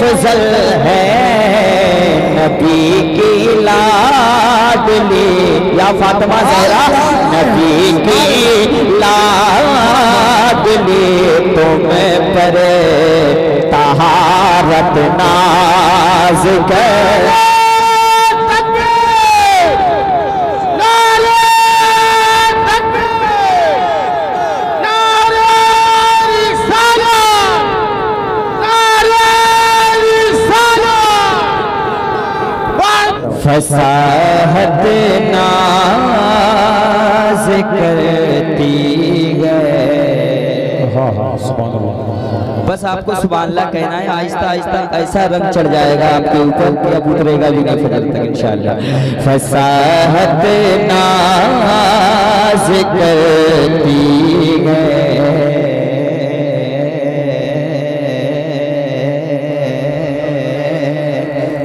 अफजल है, नबी की लाडली या फातिमा जहरा, नबी की लाडली तुम पर तहारत नाज कर। फसाहत नाज करती हाँ सुभान अल्लाह बस आपको सुबह कहना है आहिस्ता आहिस्ता ऐसा रंग चढ़ जाएगा आपके ऊपर कि अब उतरेगा भी नहीं फजर तक इंशाल्लाह। फसाहत नाज करती है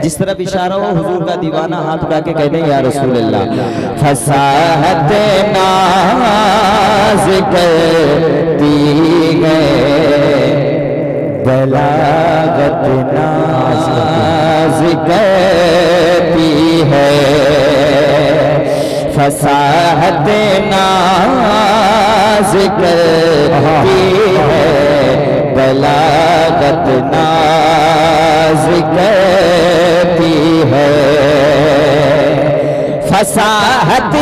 जिस तरफ़ इशारा हो हुजूर का दीवाना हाथ उठा के कह दें या रसूल अल्लाह फसाहत नाज करती है बलागत नाज करती है। फसाहत नाज करती है। बलागत नाज करती है। फसाहत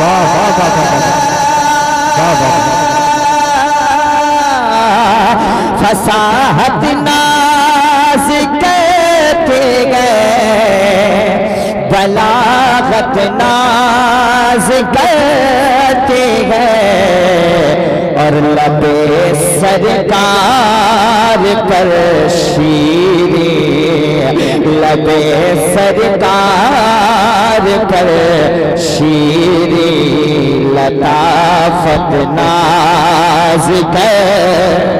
वाह वाह बलागत नाज कहते गए और लबे सरकार पर शीरी लबे सरकार पर शीरी लताफत नाज कर।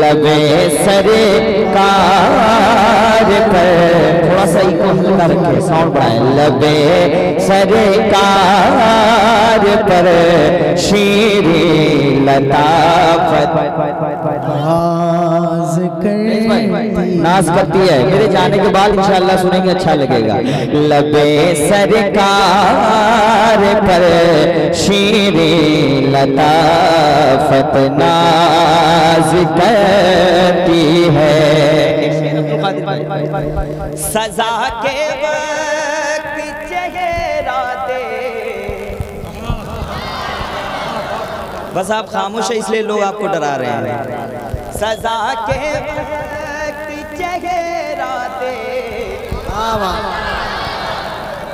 लबे सरे कार पर थोड़ा सा इको हल्का रखे साउंड बढ़ाए लबे सरे कार पर शीरी लताफत नाज करती है। मेरे जाने के बाद इंशाल्लाह सुनेंगे अच्छा लगेगा। लबे सरकार पर शीरी लताफत नाज करती है। सजा के बस आप खामोश है, इसलिए लोग आपको डरा रहे हैं। सजा के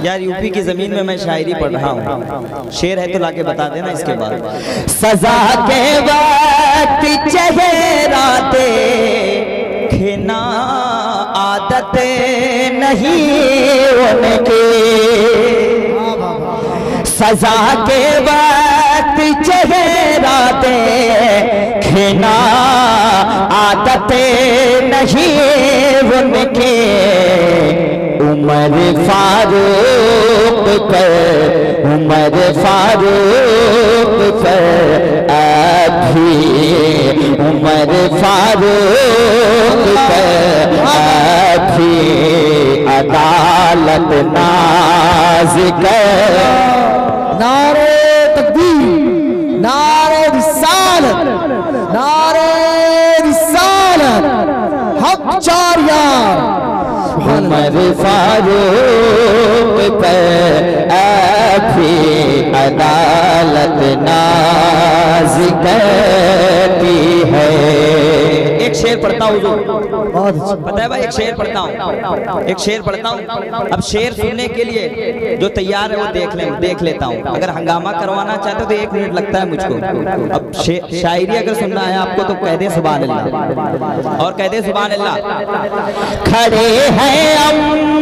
यार, यूपी की ज़मीन में मैं शायरी पढ़ रहा हूँ। शेर है तो लाके बता देना इसके बाद। सजा के वक्त चेहरा दे। खिना आदत नहीं उनकी। सजा के वक्त चेहरा दे खिना आदत नहीं उनके। उमर फारूक पर, उमर फारूक पर अभी उमर फारूक पर अभी अदालत नाज कर नारे तकबीर नारे रिसालत नारे रिसालत हक चार यार उमर फारूक पर अभी अदालत नाज करती है एक शेर पढ़ता हूँ बहुत पता है भाई एक शेर पढ़ता हूँ। एक शेर पढ़ता हूँ। अब शेर सुनने के लिए जो तैयार है वो देख ले देख लेता हूँ। अगर हंगामा करवाना चाहते हो तो एक मिनट लगता है मुझको। अब शायरी अगर सुनना है आपको तो कह दे सुबह अल्लाह और कह दे सुबह अल्लाह खड़े हैं अम्बिया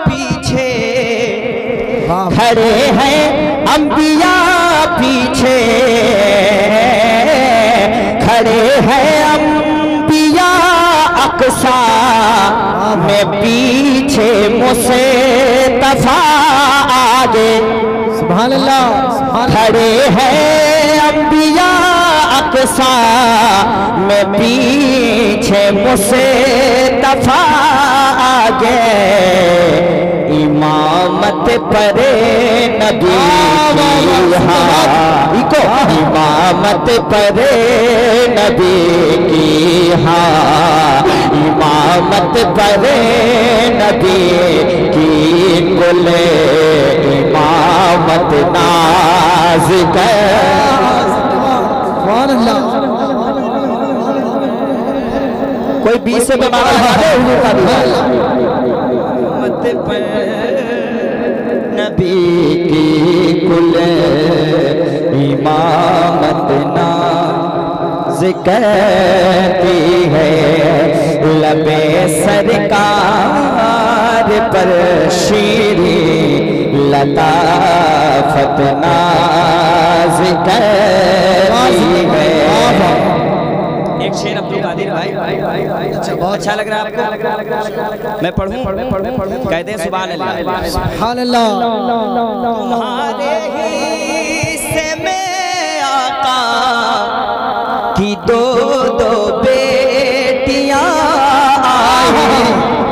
पीछे। खड़े हैं अंबिया पीछे। पड़े हैं अम्बिया अक्सा में पीछे मुसे तफा आगे खड़े हैं। अक्सा में पीछे मुझसे दफ़ा आगे। इमामत परे नबी की हाँ। इमामत परे नबी की हाँ। इमामत परे नबी की कुल इमामत नाज अल्लाह कोई बीच से पर नबी की कुल इमामत नाज कहती है। लबे सरकार पर शीरी लताफत नाज है एक शेर अब्दुल कादिर भाई। अच्छा लग रहा है आपको? मैं पढ़ूं? कहते हैं सुभान अल्लाह सुभान अल्लाह तुम्हारे ही से में आका की दो दो बेटियाँ आई।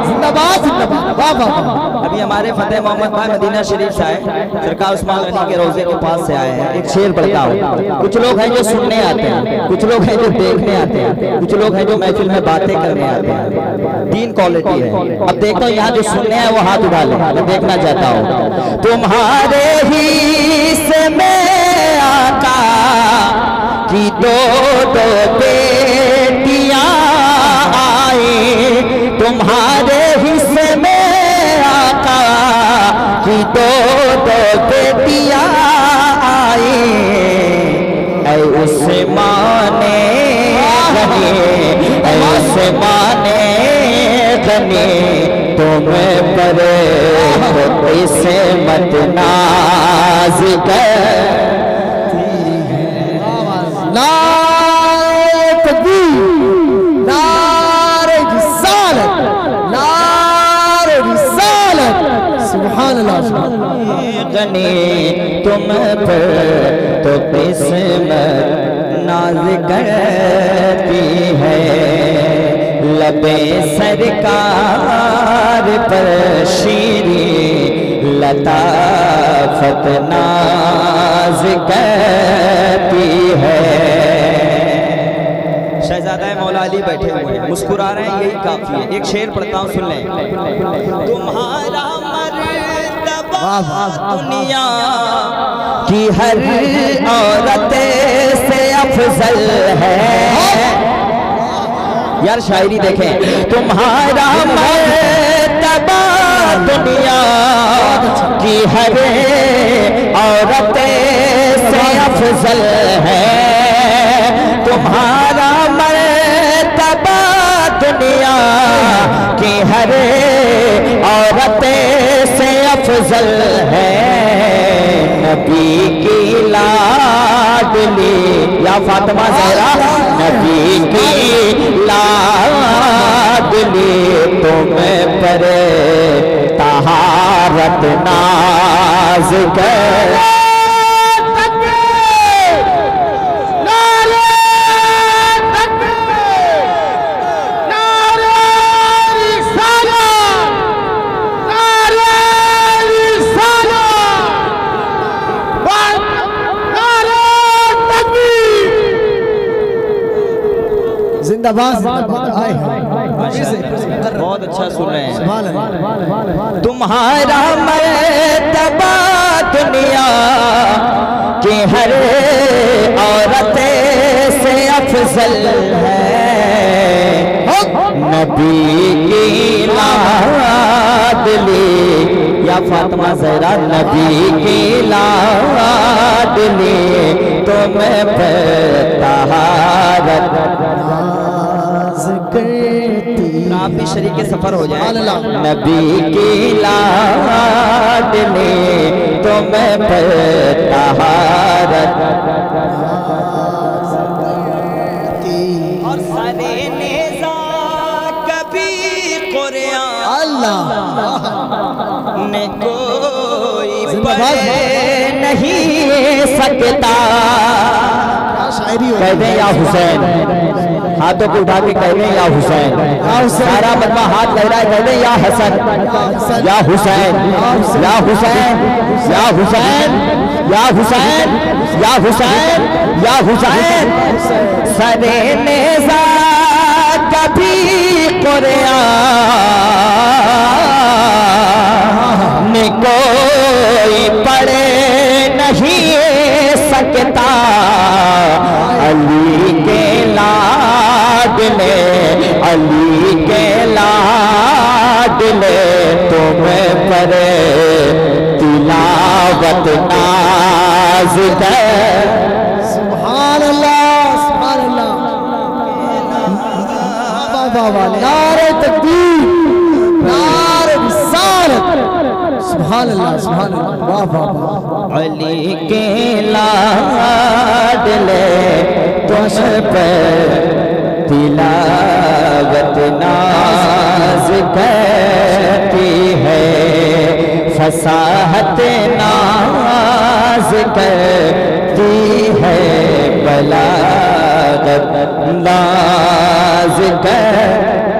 जिंदाबाद जिंदाबाद। वाह वाह। हमारे फतेह मोहम्मद भाई मदीना शरीफ से आए सरकार उस्मान गनी के रोज़े के पास से आए हैं। एक शेर पढ़ता हूँ। कुछ लोग हैं जो सुनने आते हैं, कुछ लोग हैं जो देखने आते हैं, कुछ लोग हैं जो महफिल में बातें करने आते हैं। तीन क्वालिटी है। अब देखता हूँ, यहाँ जो सुनने हैं वो हाथ उठा ले। मैं देखना चाहता हूँ। तुम्हारे ही की दो दो बेटियाँ आई। तुम्हारे हिस्से की दो दो बेटियाँ आई उस माने गने उस माने गने तुम पर तो इसे मत नाज कर। नारे गने तुम पर तो किस्मत नाज करती है। लबे सरकार पर शीरी लताफत नाज करती है। शहजादा मौला अली बैठे हुए हैं, मुस्कुरा रहे हैं, यही काफ़ी है। एक शेर पढ़ता हूँ, सुन लें। तुम्हारा दुनिया की हर औरत से अफजल है। यार शायरी देखें। तुम्हारा मर्तबा दुनिया की हर औरत से अफजल है। तुम्हारा मर्तबा दुनिया की हर औरत से अफजल है, नबी की लाडली या फातिमा जहरा, नबी की लाडली तुम पर तहारत नाज कर। हैं। बहुत अच्छा सुन रहे हैं। सुभान अल्लाह तुम्हारा मर्तबा दुनिया की हर औरत से अफजल है। नबी की लाडली या फातिमा जहरा नबी की लाडली तुम पे तहारत करती आप भी शरीक के सफ़र हो जाए। नबी की लाडली तुम पर तहारत। और सरे नेजा कभी अल्लाह। ने कोई पढ़े नहीं सकता। हो या हुसैन। हाथों को उठा के कह दें या हुसैन। सारा बदमा हाथ लहरा रहा है कह दें या हसन। या हुसैन। या हुसैन। या हुसैन। या हुसैन। या हुसैन। या हुसैन। सरे नेजा कभी कुरिया पर तिलावत नाज सुभान अल्लाह सुभान अल्लाह वाह वाह वाह नारे तकबीर नारे रिसालत। सुभान अल्लाह सुभान अल्लाह वाह वाह वाह अली के लाडले तुझ पर तिलावत नाज करती है। फसाहत नाज करती है बलागत नाज कर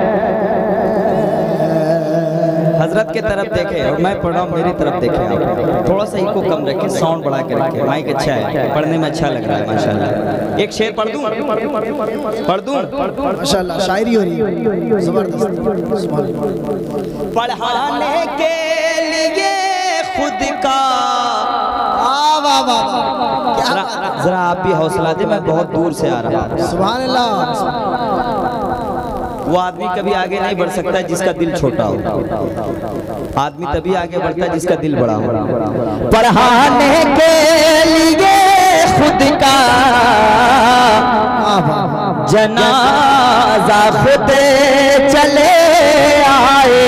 हज़रत के तरफ़ देखे और मैं पढ़ रहा हूँ मेरी तरफ़ देखे आप। थोड़ा सा इको कम रखें साउंड बढ़ा के रखें। माइक अच्छा है पढ़ने में अच्छा लग रहा है माशाल्लाह। एक शेर पढ़ दूँ? पढ़ दूँ? माशाल्लाह शायरी हो रही है। ज़बरदस्त। पढ़ाने के लिए खुद का वाह वाह वाह वाह। क्या जरा आप भी हौसला दे मैं बहुत दूर से आ रहा हूँ। सुभान अल्लाह। वो आदमी कभी आगे नहीं बढ़ सकता जिसका दिल छोटा हो। आदमी तभी आगे बढ़ता है जिसका दिल बड़ा हो। पढ़ाने के लिए खुद का जनाजा खुद चले आए।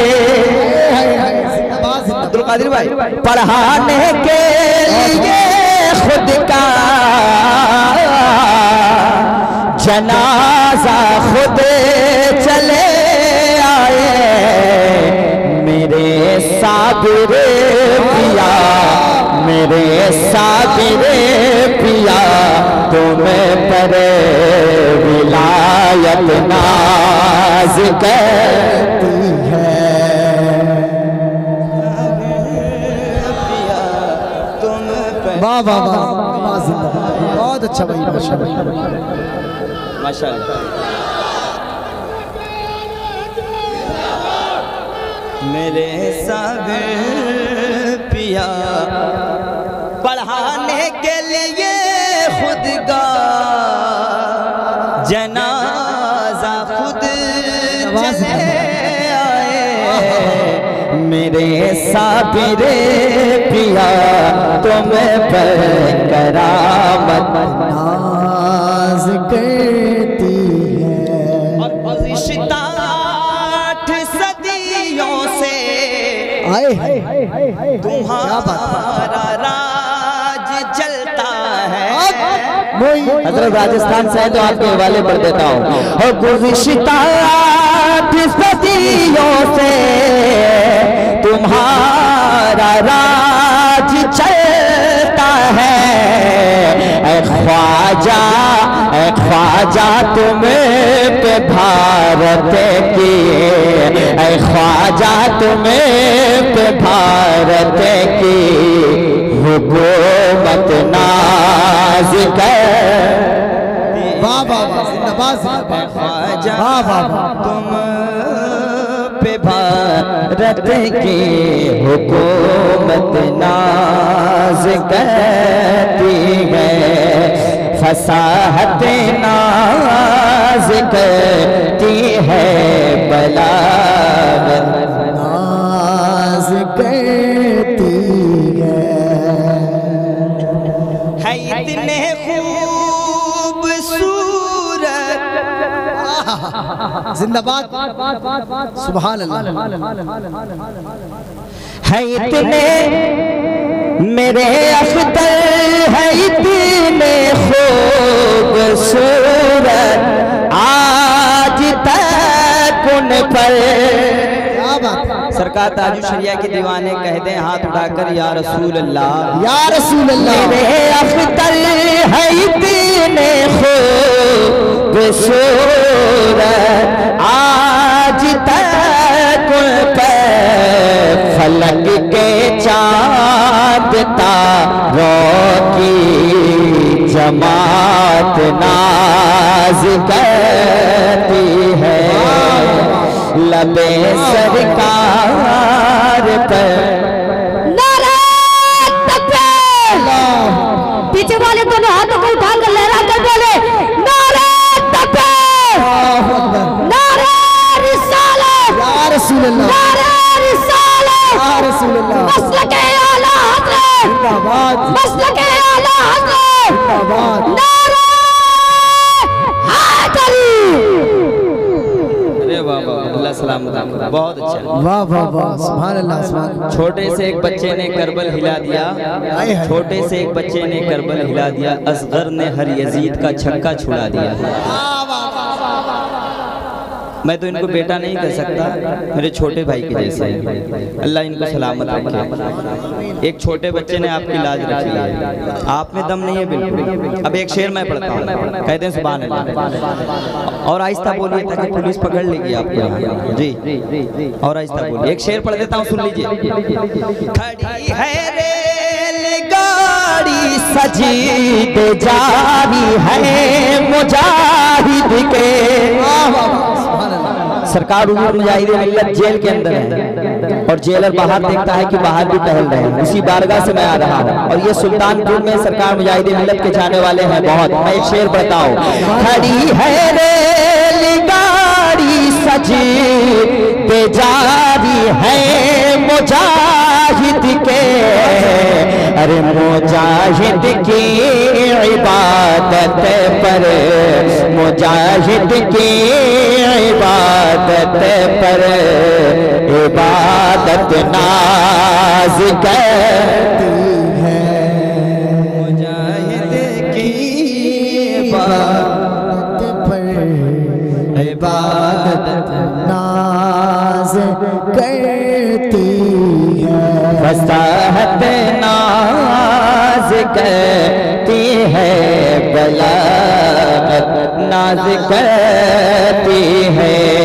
अब्दुल कादिर भाई। पढ़ाने के लिए खुद का जनाजा खुद चले आए। मेरे साबिर पिया, मेरे साबिर पिया तुम पर विलायत नाज करती पर वाह वाह वाह वाह जिंदाबाद। बहुत अच्छा भाई। माशाल्लाह। मेरे सागर पिया पढ़ाने के लिए खुद का जनाजा खुद चले आए। मेरे साबिर पिया तुम पर करामत हाय हाय तुम्हारा राज चलता है। हज़रत राजस्थान से है तो आपके हवाले पर देता हूँ। और गुज़िश्ता सदियों से तुम्हारा राज चलता है। ख्वाजा ख्वाजा तुम पे भारत की ऐ ख्वाजा तुम्हें पे भारत की हुकूमत नाज कर वाह वाह तुम पे भारत की हुकूमत नाज करती है फसाहत करती है बलागत नाज करती है। है इतने खूबसूरत। जिंदाबाद। सुभान अल्लाह है इतने मेरे अख्तर है इतने खूबसूरत। आज तक उन पर। सरकार ताजु शरिया के दीवाने कह दे हाथ उठाकर या रसूल अल्लाह या रसूल अल्लाह मेरे अख्तर है इतने खूबसूरत। आज तक पे फलक के चाँद तारों की जमात नाज करती है। लबे सरकार पर वाह वाह वाह सुभान अल्लाह सुभान छोटे से एक बच्चे ने करबल हिला दिया। छोटे से एक बच्चे ने करबल हिला दिया। असगर ने हर यजीद का छक्का छुड़ा दिया। मैं तो इनको बेटा नहीं कह सकता मेरे छोटे भाई के जैसे अल्लाह इनको सलामत रखे एक छोटे बच्चे ने आपकी लाज रखी है आप में दम नहीं है बिल्कुल अब एक शेर मैं पढ़ता हूँ कहते हैं सुबह और आहिस्ता बोलिए ताकि पुलिस पकड़ लेगी आपको। जी और आहिस्ता बोलिए एक शेर पढ़ देता हूँ सुन लीजिए खड़ी है जारी है मुजाहिद के सरकार उमर मुजाहिद मिल्लत जेल के अंदर है। और जेलर बाहर देखता है कि बाहर भी टहल रहे हैं। उसी बारगाह से मैं आ रहा हूँ। और ये सुल्तानपुर में सरकार मुजाहिद मिलत के जाने वाले हैं बहुत। मैं एक शेर हूँ खड़ी है रेलगाड़ी सजी बेजारी है के अरे मुजाहिद की इबादत पर मुजाहिद की इबादत पर इबादत नाज करती करती है बलागत नाज करती है।